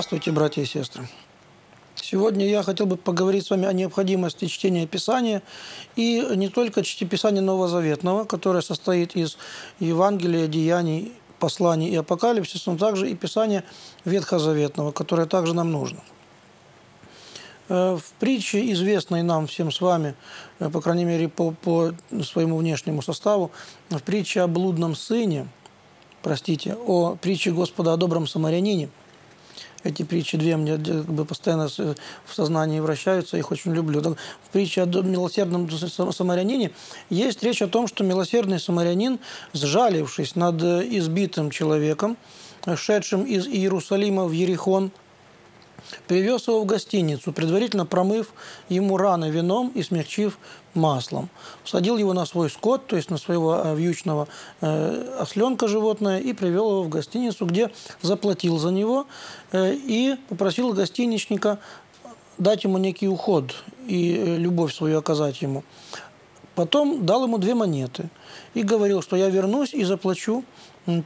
Здравствуйте, братья и сестры. Сегодня я хотел бы поговорить с вами о необходимости чтения Писания и не только Писания Новозаветного, которое состоит из Евангелия, Деяний, посланий и апокалипсиса, но также и Писания Ветхозаветного, которое также нам нужно. Э, в притче, известной нам всем с вами, э, по крайней мере по, по своему внешнему составу, в притче о блудном сыне, простите, о притче Господа о добром самарянине – эти притчи две мне как бы постоянно в сознании вращаются, их очень люблю. В притче о милосердном самарянине есть речь о том, что милосердный самарянин, сжалившись над избитым человеком, шедшим из Иерусалима в Ерихон, Привез его в гостиницу, предварительно промыв ему раны вином и смягчив маслом. Садил его на свой скот, то есть на своего э, вьючного э, осленка животное, и привел его в гостиницу, где заплатил за него э, и попросил гостиничника дать ему некий уход и любовь свою оказать ему. Потом дал ему две монеты и говорил, что я вернусь и заплачу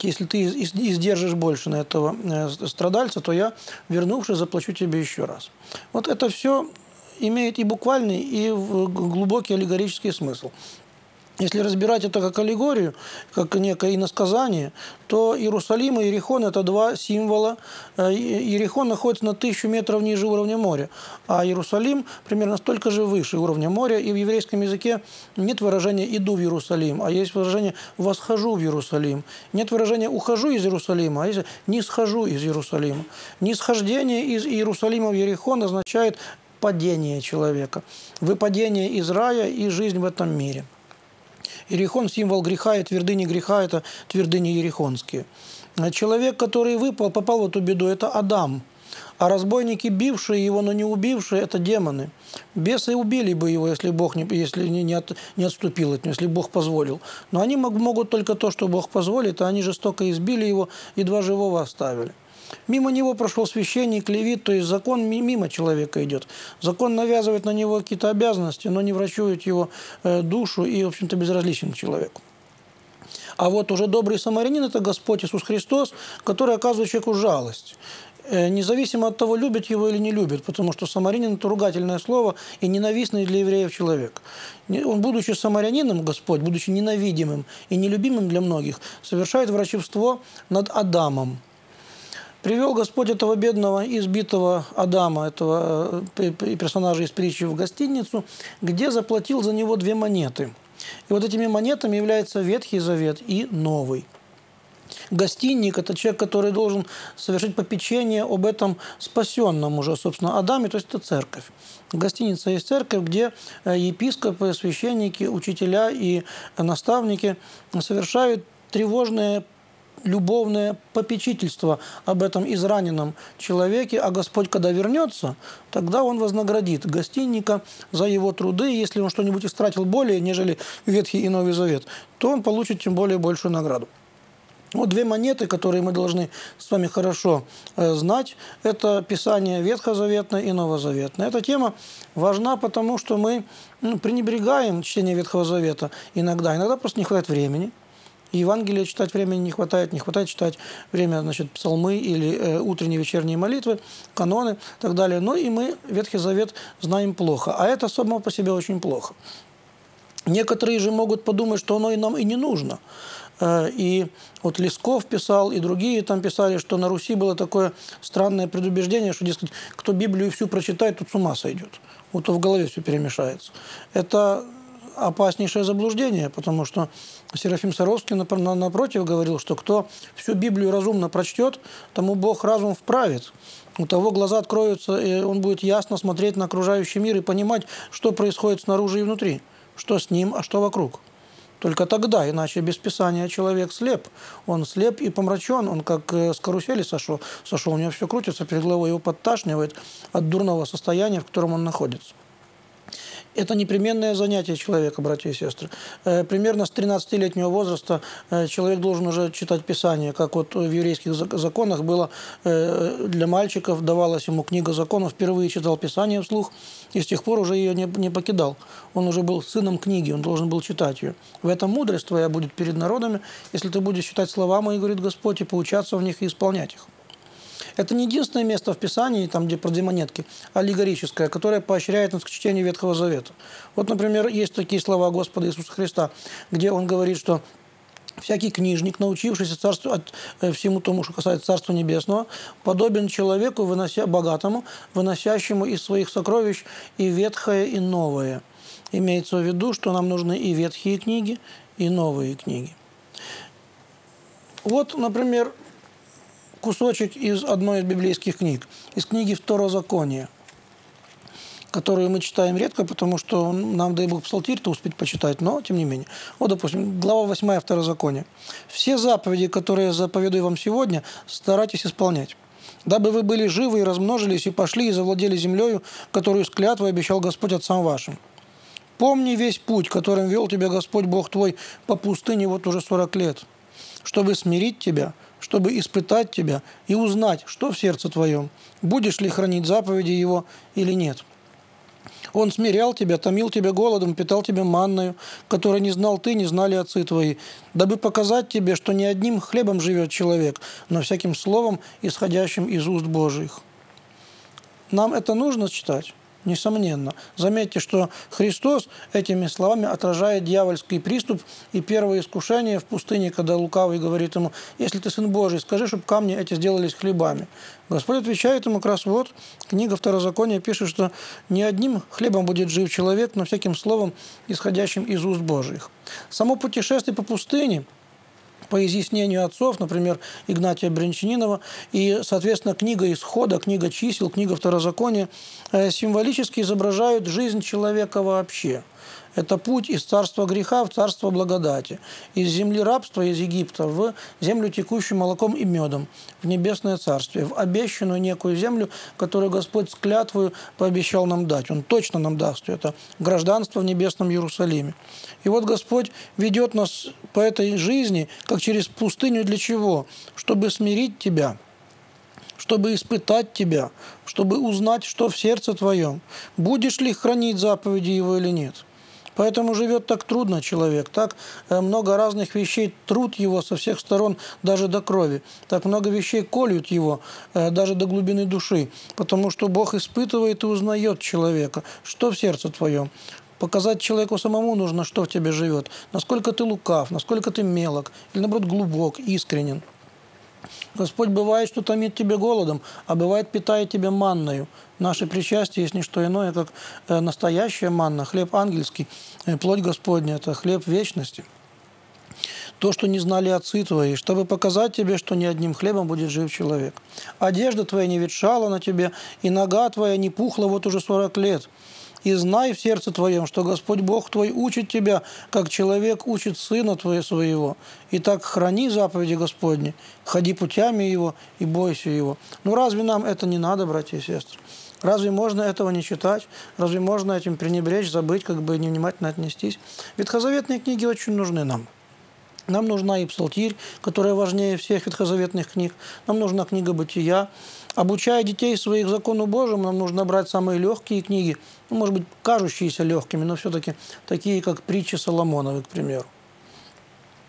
если ты издержишь больше на этого э, страдальца, то я, вернувшись, заплачу тебе еще раз. Вот это все имеет и буквальный, и глубокий аллегорический смысл. Если разбирать это как аллегорию, как некое иносказание, то Иерусалим и Иерихон – это два символа. Э, Иерихон находится на тысячу метров ниже уровня моря, а Иерусалим примерно столько же выше уровня моря. И в еврейском языке нет выражения «иду в Иерусалим», а есть выражение «восхожу в Иерусалим». Нет выражения «ухожу из Иерусалима», а есть «не схожу из Иерусалима». Нисхождение из Иерусалима в Иерихон означает падение человека, выпадение из рая и жизнь в этом мире – Иерихон – символ греха, и твердыни греха – это твердыни ерихонские. Человек, который выпал, попал в эту беду – это Адам. А разбойники, бившие его, но не убившие, это демоны. Бесы убили бы его, если Бог не, если не, не, от, не отступил от него, если Бог позволил. Но они могут только то, что Бог позволит, а они жестоко избили его, едва живого оставили. Мимо него прошел священник, левит, то есть закон мимо человека идет. Закон навязывает на него какие-то обязанности, но не врачует его э, душу и, в общем-то, безразличен человеку. А вот уже добрый самарянин – это Господь Иисус Христос, который оказывает человеку жалость э, независимо от того, любит его или не любит, потому что самарянин – это ругательное слово и ненавистный для евреев человек. Он, будучи самарянином, Господь, будучи ненавидимым и нелюбимым для многих, совершает врачевство над Адамом – Привел Господь этого бедного, избитого Адама, этого э, персонажа из притчи, в гостиницу, где заплатил за него две монеты. И вот этими монетами является Ветхий Завет и Новый. Гостинник – это человек, который должен совершить попечение об этом спасенном уже, собственно, Адаме, то есть это церковь. Гостиница есть церковь, где э, епископы, священники, учителя и наставники совершают тревожные любовное попечительство об этом израненном человеке, а Господь, когда вернется, тогда Он вознаградит гостинника за его труды. Если он что-нибудь истратил более, нежели Ветхий и Новый Завет, то он получит тем более большую награду. Вот две монеты, которые мы должны с вами хорошо э, знать, это Писание Ветхозаветное и Новозаветное. Эта тема важна, потому что мы ну, пренебрегаем чтение Ветхого Завета иногда. Иногда просто не хватает времени – Евангелие читать времени не хватает, не хватает читать время, значит, псалмы или э, утренние вечерние молитвы, каноны и так далее. Но и мы Ветхий Завет знаем плохо. А это само по себе очень плохо. Некоторые же могут подумать, что оно и нам и не нужно. Э, и вот Лесков писал, и другие там писали, что на Руси было такое странное предубеждение, что, дескать, кто Библию всю прочитает, тот с ума сойдет. Вот в голове все перемешается. Это опаснейшее заблуждение, потому что Серафим Саровский напротив говорил, что кто всю Библию разумно прочтет, тому Бог разум вправит. У того глаза откроются, и он будет ясно смотреть на окружающий мир и понимать, что происходит снаружи и внутри, что с ним, а что вокруг. Только тогда, иначе без Писания человек слеп. Он слеп и помрачен, он как э, с карусели сошел, сошел у него все крутится, перед головой его подташнивает от дурного состояния, в котором он находится. Это непременное занятие человека, братья и сестры. Э, примерно с 13-летнего возраста э, человек должен уже читать Писание, как вот в еврейских законах было э, для мальчиков, давалась ему книга законов, впервые читал Писание вслух, и с тех пор уже ее не, покидал. Он уже был сыном книги, он должен был читать ее. В этом мудрость твоя будет перед народами, если ты будешь читать слова мои, говорит Господь, и поучаться в них и исполнять их. Это не единственное место в Писании, там, где про две монетки, аллегорическое, которое поощряет нас к чтению Ветхого Завета. Вот, например, есть такие слова Господа Иисуса Христа, где Он говорит, что Всякий книжник, научившийся царству, от, э, всему тому, что касается Царства Небесного, подобен человеку, вынося, богатому, выносящему из своих сокровищ и ветхое, и новое. Имеется в виду, что нам нужны и ветхие книги, и новые книги. Вот, например, кусочек из одной из библейских книг, из книги Второзакония которую мы читаем редко, потому что нам, дай бог, псалтирь-то успеть почитать, но тем не менее. Вот, допустим, глава 8 Второзакония. «Все заповеди, которые заповедую вам сегодня, старайтесь исполнять, дабы вы были живы и размножились, и пошли и завладели землею, которую с клятвой обещал Господь отцам вашим. Помни весь путь, которым вел тебя Господь Бог твой по пустыне вот уже 40 лет, чтобы смирить тебя, чтобы испытать тебя и узнать, что в сердце твоем, будешь ли хранить заповеди Его или нет». Он смирял тебя, томил тебя голодом, питал тебя манною, которой не знал ты, не знали отцы твои, дабы показать тебе, что не одним хлебом живет человек, но всяким словом, исходящим из уст Божьих. Нам это нужно читать? Несомненно. Заметьте, что Христос этими словами отражает дьявольский приступ и первое искушение в пустыне, когда Лукавый говорит ему, если ты Сын Божий, скажи, чтобы камни эти сделались хлебами. Господь отвечает ему как раз вот, книга Второзакония пишет, что не одним хлебом будет жив человек, но всяким словом, исходящим из уст Божьих. Само путешествие по пустыне – по изъяснению отцов, например, Игнатия Брянчанинова, и, соответственно, книга Исхода, книга чисел, книга Второзакония э, символически изображают жизнь человека вообще – это путь из царства греха в царство благодати, из земли рабства, из Египта, в землю, текущую молоком и медом, в небесное царствие, в обещанную некую землю, которую Господь с клятвою пообещал нам дать. Он точно нам даст это гражданство в небесном Иерусалиме. И вот Господь ведет нас по этой жизни, как через пустыню для чего? Чтобы смирить тебя, чтобы испытать тебя, чтобы узнать, что в сердце твоем. Будешь ли хранить заповеди Его или нет. Поэтому живет так трудно человек, так э, много разных вещей труд его со всех сторон, даже до крови. Так много вещей колют его, э, даже до глубины души. Потому что Бог испытывает и узнает человека, что в сердце твоем. Показать человеку самому нужно, что в тебе живет. Насколько ты лукав, насколько ты мелок, или наоборот глубок, искренен. Господь бывает, что томит тебя голодом, а бывает питает тебя манною. Наше причастие есть не что иное, как э, настоящая манна, хлеб ангельский, э, плоть Господня, это хлеб вечности. То, что не знали отцы твои, чтобы показать тебе, что не одним хлебом будет жив человек. Одежда твоя не ветшала на тебе, и нога твоя не пухла вот уже сорок лет и знай в сердце твоем, что Господь Бог твой учит тебя, как человек учит сына твоего своего. И так храни заповеди Господни, ходи путями его и бойся его. Ну разве нам это не надо, братья и сестры? Разве можно этого не читать? Разве можно этим пренебречь, забыть, как бы невнимательно отнестись? Ветхозаветные книги очень нужны нам. Нам нужна и псалтирь, которая важнее всех ветхозаветных книг. Нам нужна книга «Бытия». Обучая детей своих закону Божьему, нам нужно брать самые легкие книги, ну, может быть, кажущиеся легкими, но все-таки такие, как притчи Соломоновы, к примеру.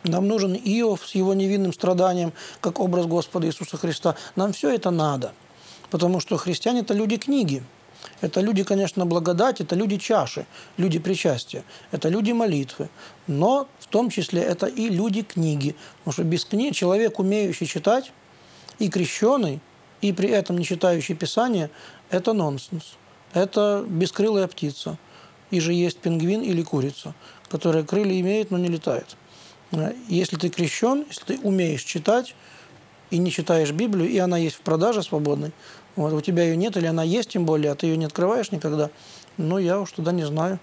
Нам нужен Иов с его невинным страданием, как образ Господа Иисуса Христа. Нам все это надо, потому что христиане – это люди книги. Это люди, конечно, благодать, это люди чаши, люди причастия, это люди молитвы. Но в том числе это и люди книги. Потому что без книг человек, умеющий читать, и крещеный – и при этом не читающий Писание, это нонсенс. Это бескрылая птица. И же есть пингвин или курица, которая крылья имеет, но не летает. Если ты крещен, если ты умеешь читать и не читаешь Библию, и она есть в продаже свободной, вот, у тебя ее нет, или она есть тем более, а ты ее не открываешь никогда, ну, я уж туда не знаю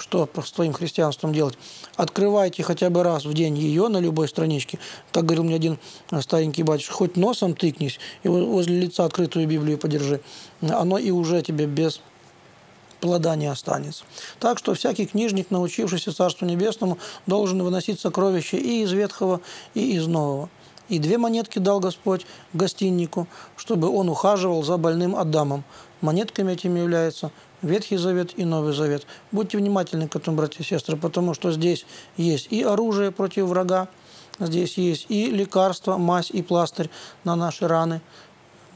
что с твоим христианством делать. Открывайте хотя бы раз в день ее на любой страничке. Так говорил мне один старенький батюшка, хоть носом тыкнись и возле лица открытую Библию подержи. Оно и уже тебе без плода не останется. Так что всякий книжник, научившийся Царству Небесному, должен выносить сокровища и из Ветхого, и из Нового. И две монетки дал Господь гостиннику, чтобы он ухаживал за больным Адамом. Монетками этими являются Ветхий Завет и Новый Завет. Будьте внимательны к этому, братья и сестры, потому что здесь есть и оружие против врага, здесь есть и лекарство, мазь и пластырь на наши раны,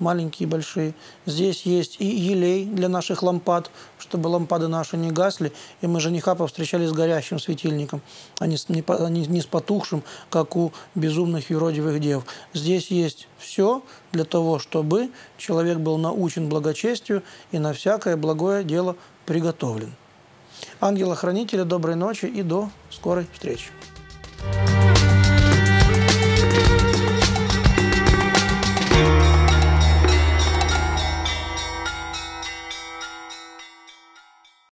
маленькие и большие. Здесь есть и елей для наших лампад, чтобы лампады наши не гасли, и мы жениха повстречали с горящим светильником, а не с, не, не с потухшим, как у безумных юродивых дев. Здесь есть все для того, чтобы человек был научен благочестию и на всякое благое дело приготовлен. Ангела-хранителя, доброй ночи и до скорой встречи.